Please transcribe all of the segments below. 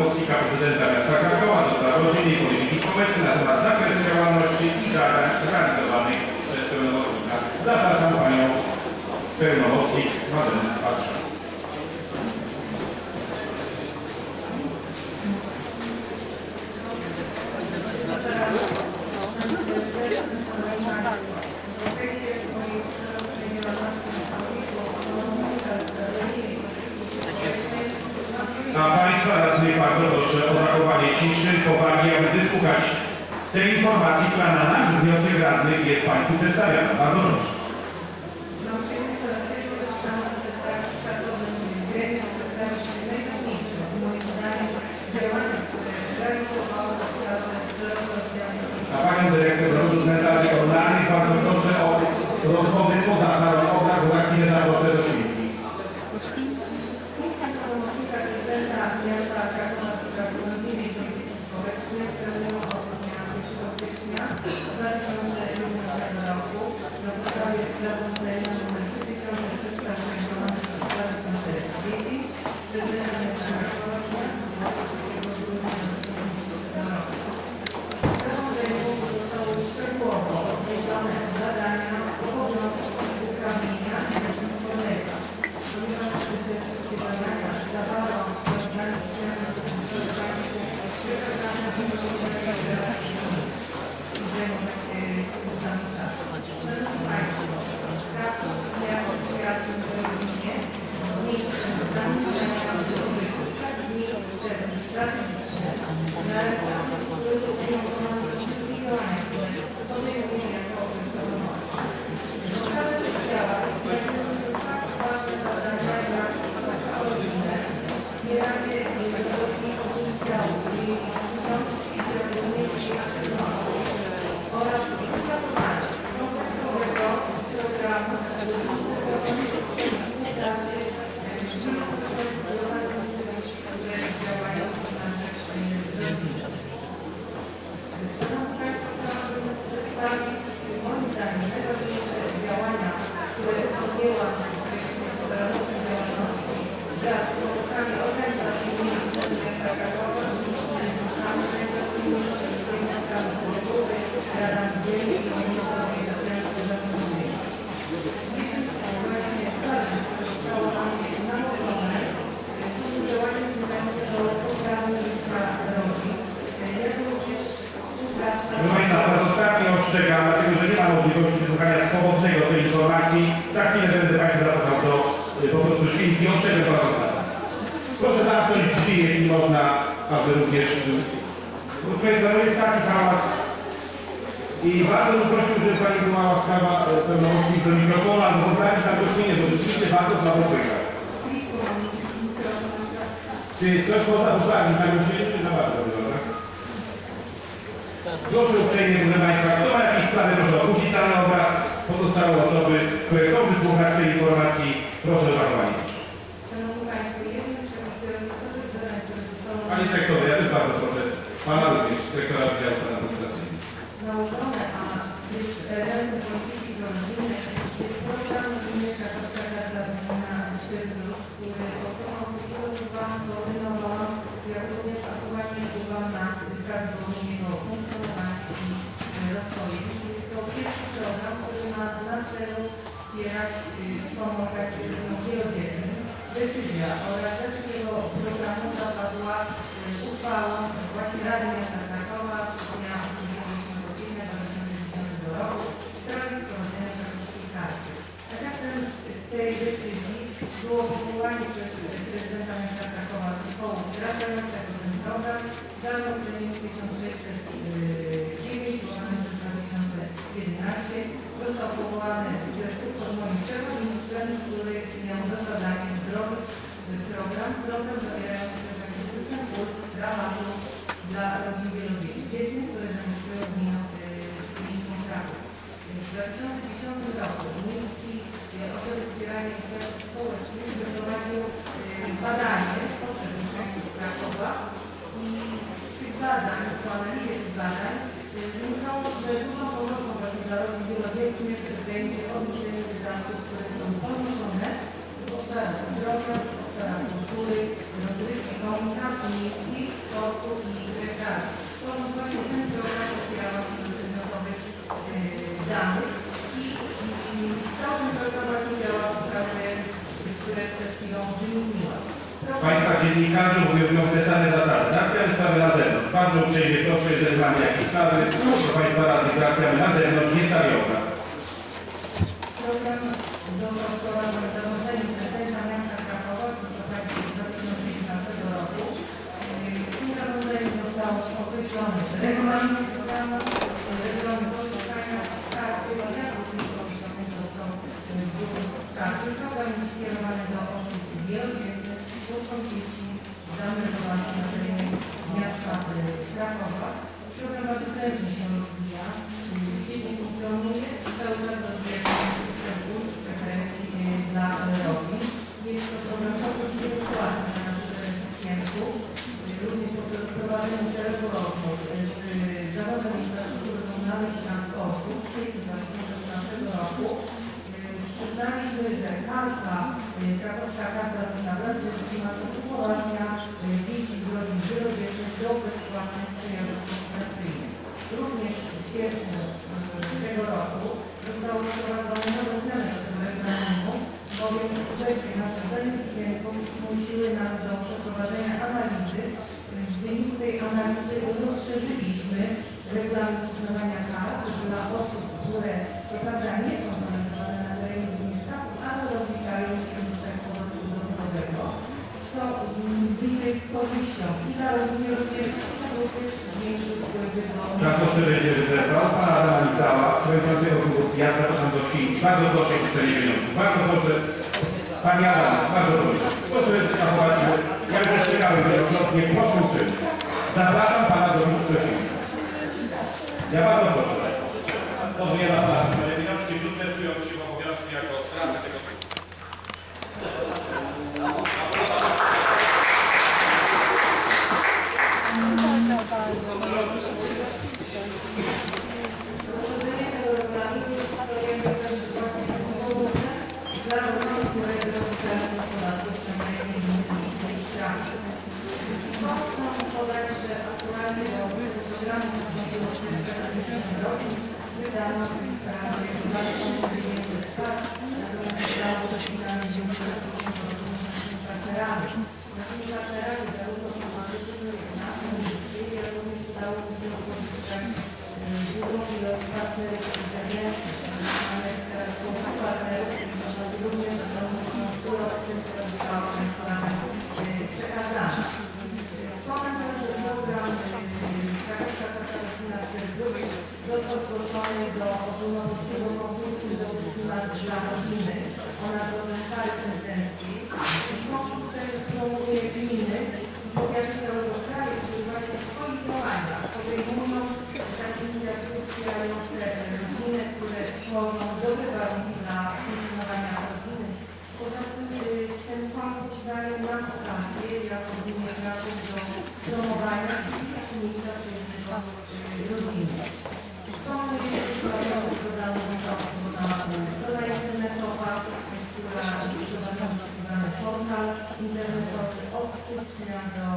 pełnomocnika prezydenta miasta Krakowa do spraw rodziny i polityki społecznej na temat zakresu działalności i zadań realizowanych przez pełnomocnika. Zapraszam Panią pełnomocnik Marzenę Patrzę. A Państwa radnych bardzo proszę o zachowanie ciszy, powagi, aby wysłuchać tej informacji, która na nasz wniosek radnych jest Państwu przedstawiana. Bardzo proszę. Prawo Rozwiązania A Panią Dyrektor Zarządu Cmentarzy Komunalnych bardzo proszę o rozmowy ostrzegam, dlatego że nie ma możliwości wysłuchania swobodnego tej informacji. Za chwilę będę Państwa zapraszał do y, po prostu świnki. Ostrzegam po raz ostatni. Proszę zamknąć drzwi, jeśli można, aby również... y, Państwa, no jest taki hałas. I bardzo bym prosił, żeby Pani była łaskawa y, pełnomocnik do mikrofonu, albo poprawić na głośnienie, bo rzeczywiście bardzo słabo słychać. Czy coś można poprawić na głośnienie, czy za bardzo Proszę uprzejmie, proszę Państwa, kto ma jakieś sprawy, proszę opuścić salę obrad. Pozostałe osoby, które chcą wysłuchać tej informacji, proszę ciszy. Szanowni Państwo, jednym z priorytetowych zadań, które zostało Panie dyrektorze, ja też bardzo proszę Pana również, dyrektora Wydziału Spraw Administracyjnych. Wspierać y, pomagać rodzinom wielodzietnym. Decyzja o realizacji tego programu zapadła y, uchwałą właśnie Rady Miasta Krakowa z dnia 8 grudnia 2010 roku w sprawie wprowadzenia krakowskiej karty. Efektem tej decyzji było powołanie przez prezydenta miasta Krakowa zespołu wdrażającego ten program zarządzeniem 1609 łamane przez 2011 został powołany program, program zawierający także system ulg dramatów dla rodzin wielodzietnych, które zamieszkują w gminie miejską Kraków. W 2010 roku Miejski e, Ośrodek Wspierania Inicjatyw Społecznych przeprowadził e, badanie potrzeb mieszkańców Krakowa i z tych badań, po analizie tych badań, wynikało, że dużą pomocą właśnie dla rodzin wielodzietnych będzie odnoszenie wydatków, które są ponoszone w obszarach zdrowia, obszarach kultury, rozrywki, komunikacji miejskiej, sportu i rekreacji. Tworząc właśnie ten program opierała się na przedmiotowych e, danych i, i cały ten program właśnie działa w sprawie, które przed chwilą wymieniłam. Państwa dziennikarze obowiązują te same zasady. Załatwiamy sprawy na zewnątrz. Bardzo uprzejmie proszę, jeżeli mamy jakieś sprawy, proszę Państwa radnych załatwiamy na zewnątrz, nie w. Program został wprowadzony prezydenta miasta Krakowa w postaci 2019 roku. Yy, W tym zarządzeniu zostało określone regulamin programu, regulamin pozyskania startu, jak również określony został wzór karty. Program jest skierowany do osób wielodzietnych z czwórką dzieci zameldowanych na terenie miasta Krakowa. Program bardzo prężnie się rozwija, yy, świetnie funkcjonuje i cały czas rozwija się system ulg, preferencji yy, dla rodzin. Jest to program całkowicie bezpłatny dla naszych beneficjentów. Yy, Również prowadzimy szeregu rozmów yy, z Zarządem Infrastruktury Komunalnej i Transportu w kwietniu 2013 roku. Yy, Uznaliśmy, że karta, yy, krakowska karta wraz z legitymacją upoważnia dzieci z rodzin wielodzietnych do bezpłatnych przejazdów rekreacyjnych. Również w sierpniu yy, tego roku zostało wprowadzone nowe zmiany do tego regulaminu, bowiem sugestie naszych beneficjentów zmusiły nas do przeprowadzenia analizy. W wyniku tej analizy rozszerzyliśmy regulamin uznawania kart dla osób, które co prawda nie są zameldowane na terenie gminy Kraków, ale rozliczają się tutaj z podatku dochodowego, co mm, bliżej z korzyścią i dla rodzin rodzinnych, i również zmniejszył wpływy do Czas wyczerpał. Pana Adama przewodniczącego klubu ja zapraszam do Świnki. Bardzo proszę o pisanie wniosku. Bardzo proszę. Pani Adam, bardzo proszę. Proszę zachować się. Ja już czekałem wielokrotnie. Proszę uczynić. Zapraszam Pana do do Świnki. Ja bardzo proszę. Odwiela Pana wnioski. Wrzucę przyjąć się w obowiązki jako radny tego klubu. Rozszerzenie tego regulaminu jest składane też właśnie pomocne dla rodzin, które korzystają z podatków z centralnej gminy Lisy i Straży. Chcę podać, że aktualnie tego programu wystąpiło 470 rodzin, wydano prawie 2900 kart, natomiast zostało dopisane 90% porozumień z tymi partnerami. Z naszymi partnerami zarówno są matrycy, jak i ulickie, jak również udało mi się pozyskać dużą ilość partnerów zewnętrznych. Mamy teraz głosy partnerów, natomiast również są urobcy, które zostały Państwu razem przekazane. Wspomnę też, że program Krakowska Karta Plus został zgłoszony do ogólnopolskiego konkursu do lat dla rodziny o nagrodę kary prezydenckiej. Konkurs ten promuje gminy i powiaty całego kraju, które właśnie w swoich działaniach podejmują takie inicjatywy wspierające rodziny, które tworzą dobre warunki dla funkcjonowania rodziny. Poza tym y, ten konkurs daje nam okazję, jako gminie Kraków, do promowania wszystkich miejsca przyjezdnego rodziny. Wspomnę jeszcze, że programu programu została stworzona strona internetowa, która wprowadza stosowany portal internetowy od stycznia do,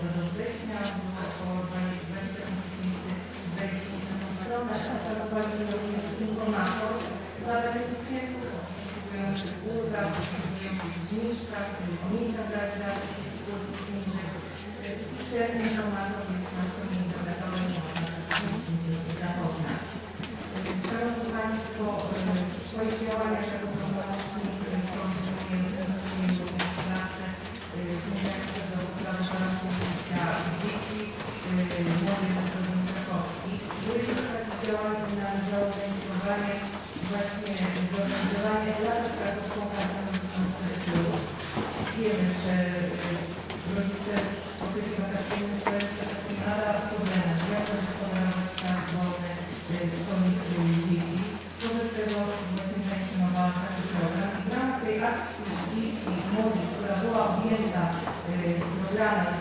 do, do września było około 20 tysięcy wejść na tą stronę, teraz właśnie również informator dla beneficjentów przysługujących ulgach, przysługujących zniżkach, miejscach realizacji tych ulg zniżek. Ten jest na stronie internetowej, można się z nim zapoznać. Szanowni Państwo, w swoich działaniach jako pełnomocnik kontynuujemy kontynuujemy również pracę zmierzające do poprawy warunków życia dzieci, młodych rodzin krakowskich. Jednym z takich działań należało zorganizowanie właśnie zorganizowanie lata z krakowską kartą plus. Wiemy, że rodzice w okresie wakacyjnym stoją przed takim lada problemem, jak zagospodarować czas wolny swoich dzieci. Wobec tego właśnie zainicjowała taki program i w ramach tej akcji dzieci i młodych, która była objęta y, programem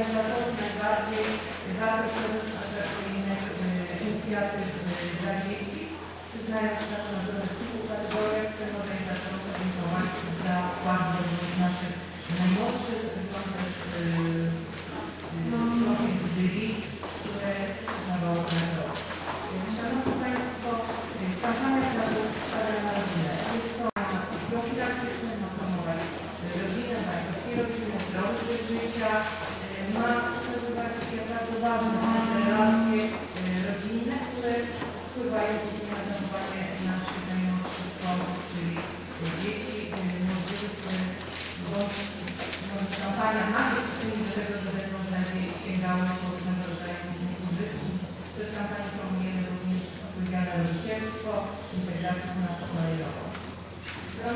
organizatorów najbardziej wartościowych, atrakcyjnych e, inicjatyw dla dzieci, przyznając taką do kilku kategoriach, chcę organizatorów podziękować za bardzo naszych najmłodszych, e, e, no. są też dzieci, które zostały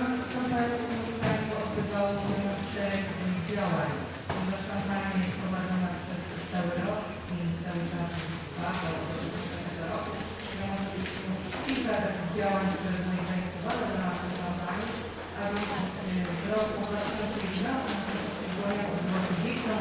Wczoraj Państwo odbywało szereg działań. Ponieważ kampania jest prowadzona przez cały rok i cały czas trwa do tego roku. Ja mam kilka działań, które są zainicjowane w ramach kampanii, a więc w roku 2011 odbyła się wielka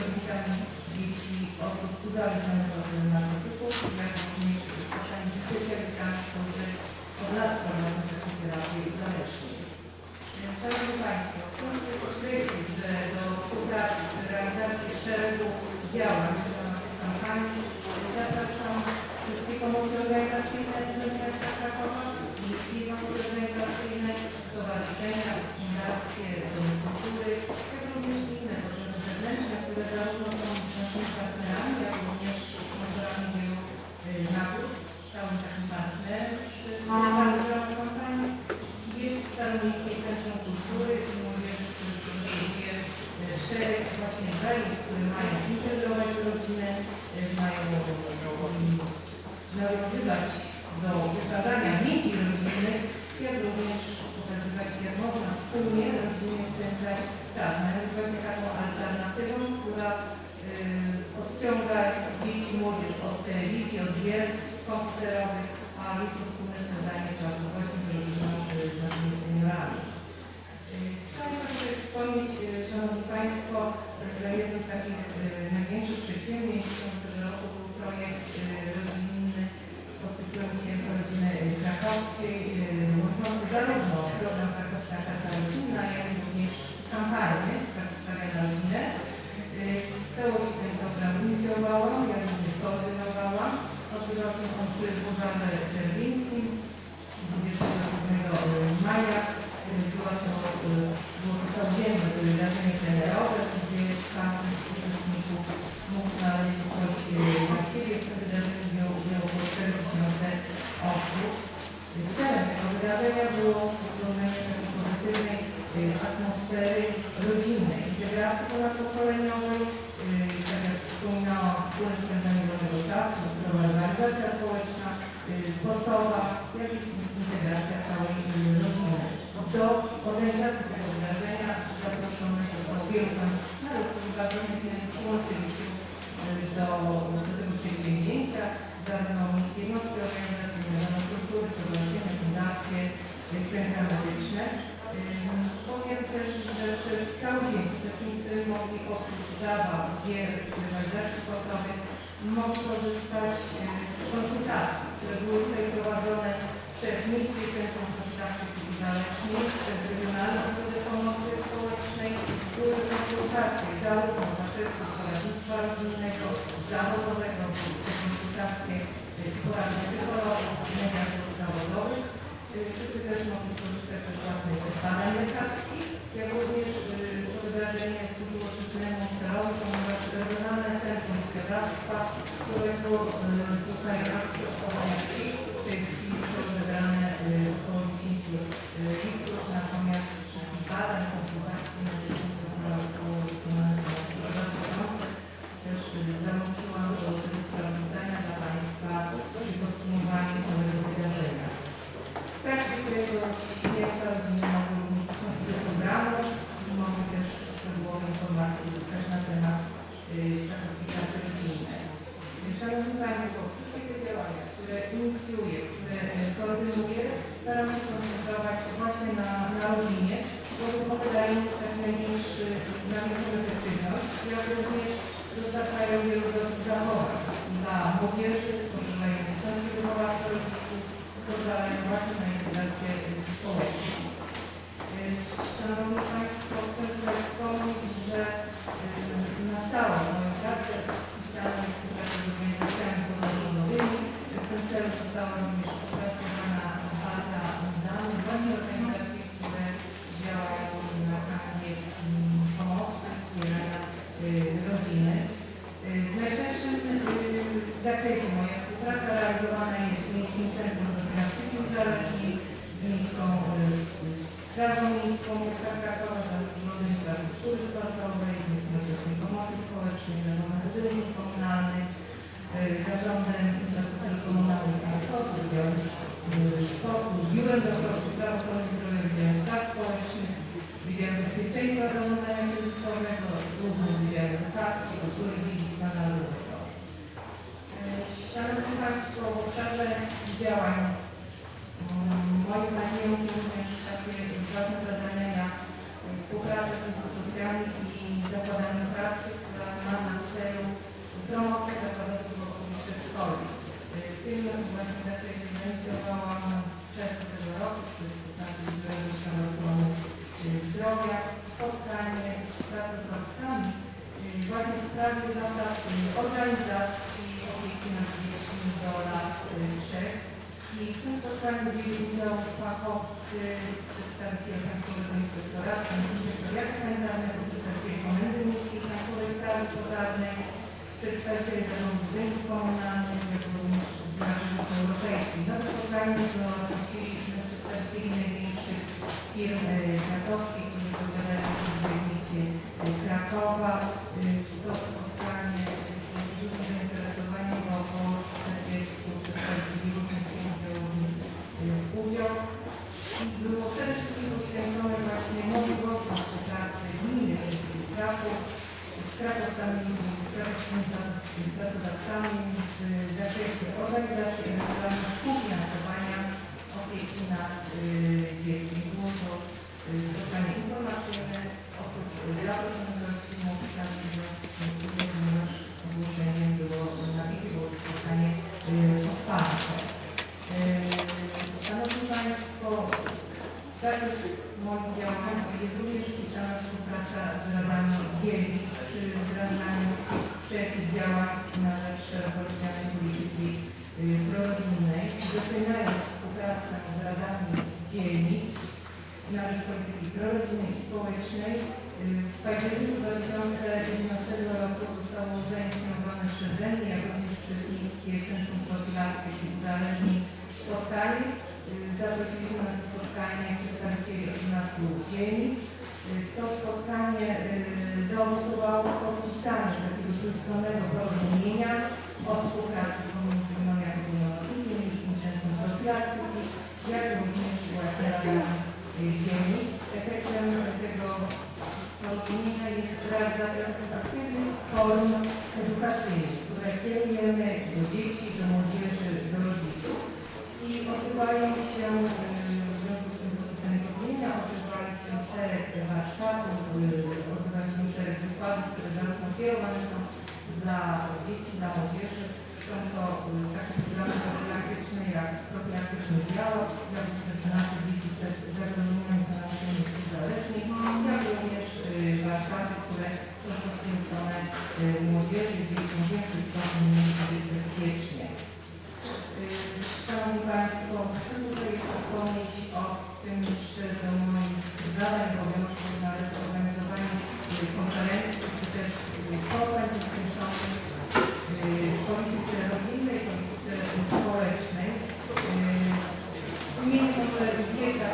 rodzicami dzieci, osób uzależnionych od narkotyków, jak również spotkań z specjalistami, którzy od lat prowadzą taką terapię uzależnień. Szanowni Państwo, chcę podkreślić, że do współpracy przy realizacji szeregu działań w ramach kampanii zapraszam wszystkie komórki organizacyjne Uniwersytetu tak Krakowa, wszystkie komórki organizacyjne, stowarzyszenia, fundacje, domy kultury, jak również zewnętrzne, które zarówno są naszymi partnerami, jak również sponsorami wielu y, nagród, stałym takim partnerem przy atmosfery rodzinnej, integracji ponadpokoleniowej, y, tak jak wspominałam, wspólne spędzanie wolnego czasu, zdrowa rywalizacja społeczna, y, sportowa, jak i integracja całej y, rodziny. Do organizacji tego wydarzenia zaproszonych zostało wielu tam narodów, którzy bardzo chętnie przyłączyli się do, do tego przedsięwzięcia, zarówno miejskie jednostki organizacyjne, struktury, stowarzyszenia, fundacje, centra medyczne. Powiem też, że przez cały dzień uczestnicy mogli oprócz zabaw, gier, rywalizacji sportowych, mogli korzystać y, z konsultacji, które były tutaj prowadzone przez Miejskie Centrum Konsultacji i Uzależnień, przez Regionalne Osoby Pomocy Społecznej. Były konsultacje zarówno z zakresu poradnictwa rodzinnego, zawodowego, te konsultacje y, porady psychologów, mediach zawodowych. Y, Wszyscy też mogli skorzystać z badań lekarskich, jak również y, to wydarzenie służyło szczególnemu celowi, ponieważ Regionalne Centrum Szpiegarstwa prowadziło y, tutaj akcję odchowania krwi. W tej chwili są zebrane y, około 10 y, litrów, natomiast wszystkich badań, konsultacji medycznych, co zostało wykonane to bardzo pomocne. Też y, załączyłam do tego sprawozdania dla Państwa i podsumowanie całego wydarzenia. W trakcie którego świeca rodziny mogły również przystąpić do programu i mogły też szczegółowe informacje uzyskać na temat y, statystyki karty rodzinnej. Szanowni Państwo, wszystkie te działania, które inicjuję, które y, koordynuję, staram się koncentrować właśnie na, na rodzinie, bo to wydaje mi się tak największy, największą efektywność, jak również dostarczają wielu za- zachowań dla młodzieży, poszerzają zdolności wychowawcze rodziców, właśnie na integrację społeczną. Szanowni Państwo, chcę tutaj wspomnieć, że y, na stałe moją pracę jest współpracę z organizacjami pozarządowymi. W tym celu została również opracowana baza danych właśnie organizacji, które działają na kanwie mm, pomocy, wspierania y, rodziny. Y, W najszerszym y, zakresie moja współpraca realizowana jest z Miejskim Centrum Profilaktyki Uzależnień, z Miejską y, z- z Strażą Miejską Miasta Krakowa, z Zarządem Infrastruktury Sportowej, z Miejskim Ośrodkiem Z Zarządem Budynków Komunalnych, Zarządem Infrastruktury Komunalnej i Transportu, y, Sportu, Biurem do Sportu, Spraw Ochrony Zdrowia, Wydziałem Spraw Społecznych, Wydziałem Bezpieczeństwa Zarządzania Kryzysowego, również Wydziałem Edukacji, Kultury Dziedzictwa Narodowego. Szanowni Państwo, w obszarze działań mm, moim zdaniem również takie ważne zadania jak współpraca z instytucjami i zakładami pracy, która ma na celu promocję zakładów publicznych szkolnych. W tym właśnie zakresie zainicjowałam w czerwcu tego roku przy współpracy z Mieszkania Ochrony Zdrowia spotkanie z pracownikami y, właśnie w sprawie zasad y, organizacji opieki nad dziećmi do lat y, trzech. I w tym spotkaniu wzięli udział fachowcy, przedstawiciele Państwowego Inspektoratu, Inspektoratu Sanitarnego, przedstawiciele Komendy Miejskiej Państwowej Straży Pożarnej, przedstawiciele Zarządu Budynków Komunalnych, Biura Europejskich. Na to spotkanie zaprosiliśmy przedstawicieli największych firm y, krakowskich, którzy posiadają siedzibę w mieście y, Krakowa. Akademia Rosyjskiej Czeskiej Centrum Profilaktyki Uzależnień spotkali. Y, zaprosiliśmy na to spotkanie przedstawicieli 18 dzielnic. Y, to spotkanie y, zaowocowało w podpisaniu takiego trójstronnego porozumienia o współpracy pomiędzy Gminią Gminownikiem, Miejskim Centrum Profilaktyki, jak również ułatwianiami dzielnic. Efektem tego porozumienia jest realizacja aktywnych form edukacyjnych do dzieci, do młodzieży, do rodziców i odbywają się w związku z tym podpisem porozumienia, odbywa się szereg warsztatów, y, odbywa się szereg wykładów, które zarówno kierowane są dla dzieci, dla młodzieży. Są to y, takie programy profilaktyczne jak profilaktyczny dialog, jak uświadczy nasze dzieci przed zagrożeniem dla naszych uzależnień, jak również y, warsztaty poświęcone y, młodzieży, dzieciom w jaki sposób być bezpiecznie. Szanowni Państwo, chcę tutaj jeszcze wspomnieć o tym, że do moich zadań obowiązków należy organizowanie y, konferencji czy też y, spotkań poświęconych polityce rodzinnej, polityce społecznej. W imieniu Komiteta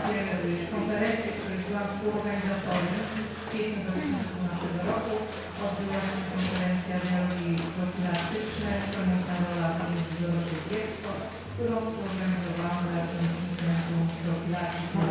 konferencji, której byłam współorganizatorem, but also organize around lessons, example,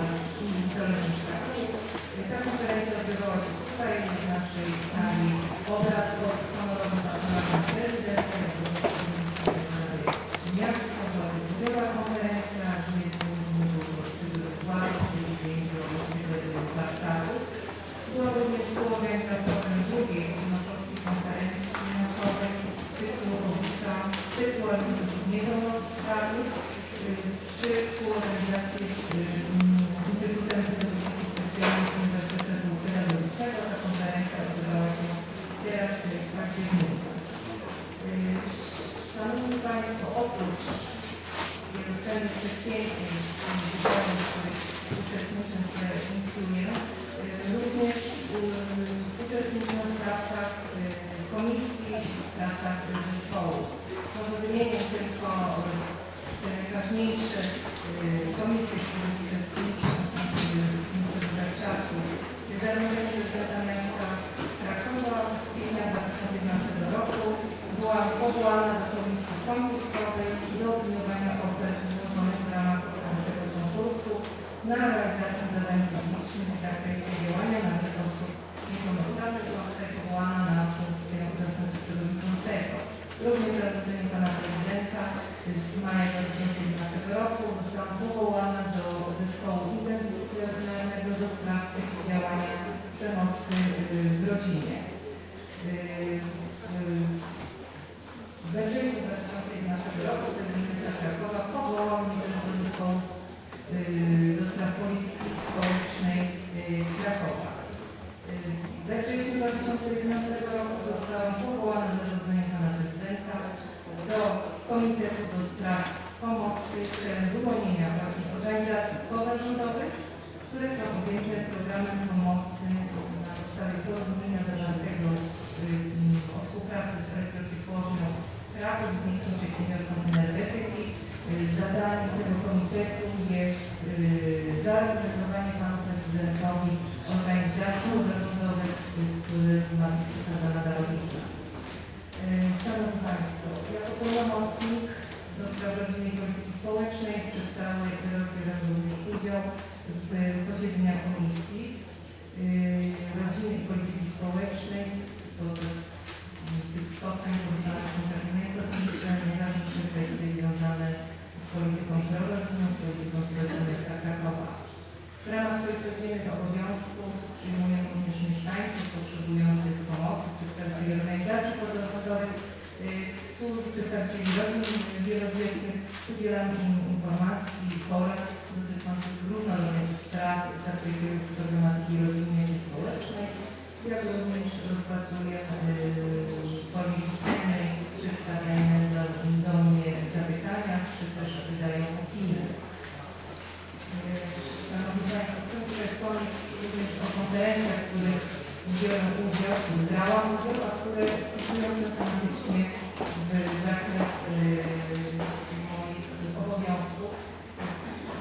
Watson. realizacją, zarówno jak nam wykazana na rozmysłach. E, szanowni Państwo, jako pełnomocnik do spraw rodziny i polityki społecznej przez całe te roki brałam udział w posiedzeniach Komisji e, Rodziny i Polityki Społecznej, cywilizacji wiele obiektów, udzielam im informacji, porad dotyczących różnorodnych spraw w zakresie problematyki rodzinnej i społecznej, jak również rozpatruję policyjnej przedstawiane do, do mnie zapytania, czy też wydają opinie. Szanowni Państwo, chcę wspomnieć również o konferencjach, w których wziąłem udział, brałam udział, a które funkcjonują systematycznie w zakres e, moich obowiązków.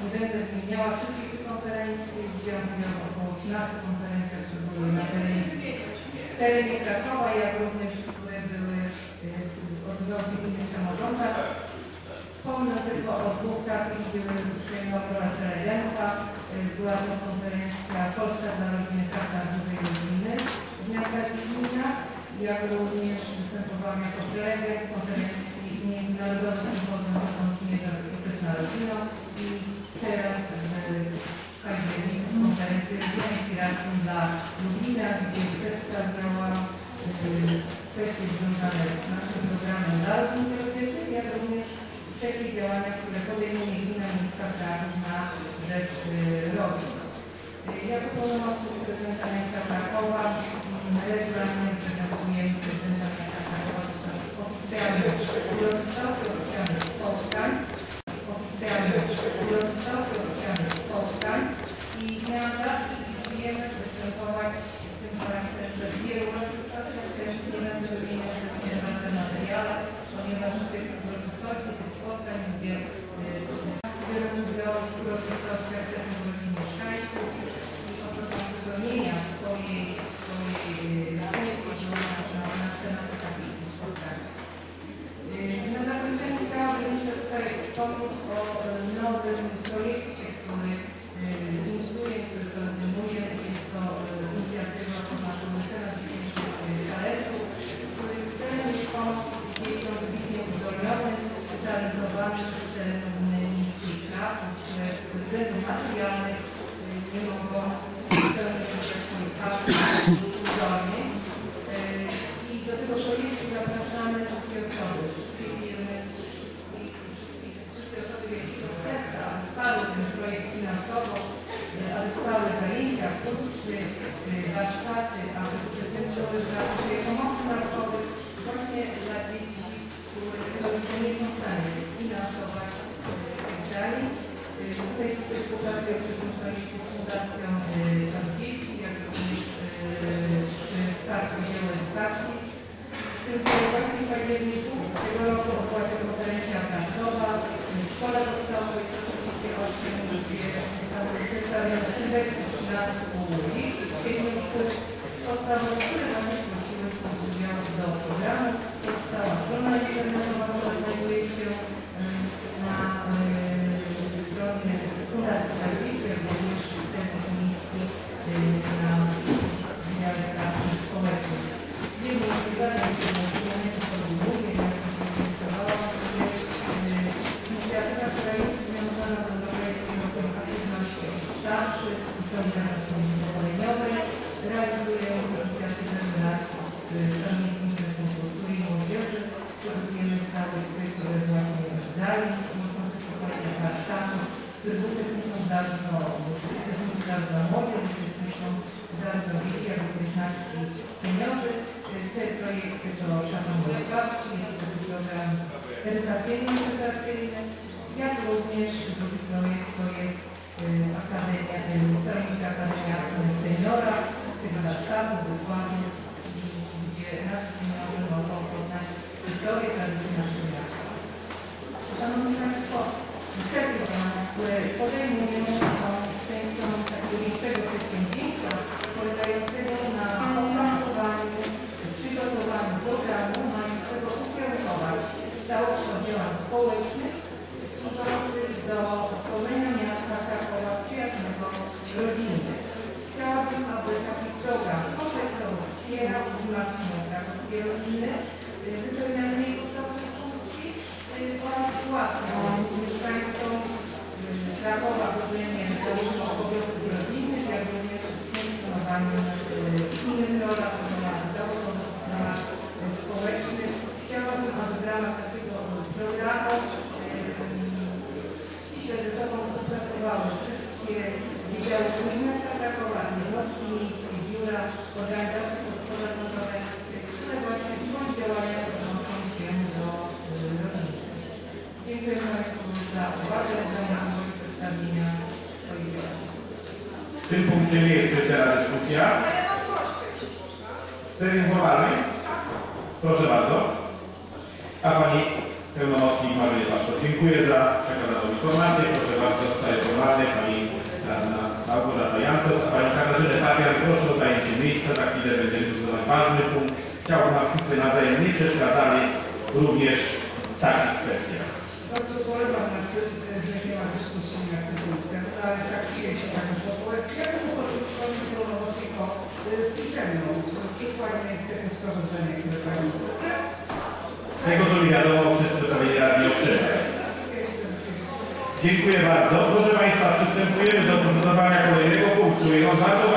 Nie będę wymieniała wszystkich tych konferencji, wziąłem udział około 13 konferencjach, które były na terenie, terenie Krakowa, jak również które były e, odbywały w innych samorządach. Wspomnę tylko o dwóch takich, gdzie przyjęła rolę prelegenta. E, Była to konferencja Polska dla rodziny, Karta Dużej Rodziny w miastach i gminach, jak również występowałam jako prelegent w konferencji Międzynarodowy Sympozjum Pomocy Okresna Rodziną i teraz w październiku konferencję Inspiracją dla Lublina, gdzie przedstawiałam e, kwestie związane z naszym programem rodziny rodziny, jak również wszelkie działania, które podejmuje gmina miejska Kraków na rzecz y, rodzin. Y, Jako pełnomocnik prezydenta miasta Krakowa mm, regularnie prezentuję prezydenta miasta Krakowa podczas oficjalnych uroczystości, oficjalnych spotkań, oficjalnych uroczystości, oficjalnych spotkań i miałam zaszczyt i przyjemność występować w tym charakterze w wielu uroczystościach, też nie będę wymieniać obecnie na tym materiale, ponieważ tych uroczystości, tych spotkań, gdzie y, biorę udział w uroczystościach setnych rodzin mieszkańców i oprócz uzupełnienia swojej, swojej refleksji na, na, na temat takich spotkań. Y, Na zakończenie chciałabym jeszcze tutaj wspomnieć o y, nowym projekcie, który y, inicjuję, który koordynuję. Jest to y, inicjatywa pod naszą mecenas dzisiejszych talentów, który celem jest pomoc dzieciom wybitnie uzdolnionym, utalentowanym z terenu gminy miejskiej Kraków, które ze względów materialnych y, nie mogą spełnić swoich pasji lub uzdolnień. Y, I do tego projektu zapraszamy wszystkie osoby, wszystkie firmy, wszystkie osoby wielkiego serca, aby spały ten projekt finansowo, y, aby spały zajęcia, kursy, warsztaty, aby uczestniczyły w zakresie pomocy naukowej właśnie dla dzieci, które nie są w stanie sfinansować tych zajęć. Y, Tutaj współpracuję przy tym projekcie z Fundacją Czas Dzieci, jak również y, przy wsparciu dzieł edukacji. Tylko właśnie w październiku tego roku odbyła się konferencja prasowa. W szkole podstawowej jest oczywiście 8, gdzie zostały przedstawione sylwetki 13 dzieci z 7 szkół podstawowych, które właśnie zgłosiły swój udział do programu. Powstała strona internetowa, W tym punkcie nie jest przeczytana dyskusja. Termin formalny? Proszę bardzo. A Pani pełnomocnik Marzenie Paszko. Dziękuję za przekazaną informację. Proszę bardzo, tutaj formalny Pani Radna Małgorzata Jantos, a Pani Katarzyna Papiar. Proszę o zajęcie miejsca. Za chwilę będziemy dyskutować ważny punkt. Chciałbym, abyśmy nawzajem nie przeszkadzali również w takich kwestiach. Bardzo ubolewam nad tym, że nie ma dyskusji nad tym punktem, ale tak przyjęcie taką podpowiedź. Chciałbym poprosić Pani pełnomocnik o y, pisemną przesłanie sprawozdania, które Pani proszę. Z tego co mi wiadomo, wszyscy powinni radni otrzymać. Dziękuję bardzo. Proszę Państwa, przystępujemy do procedowania kolejnego punktu. I on bardzo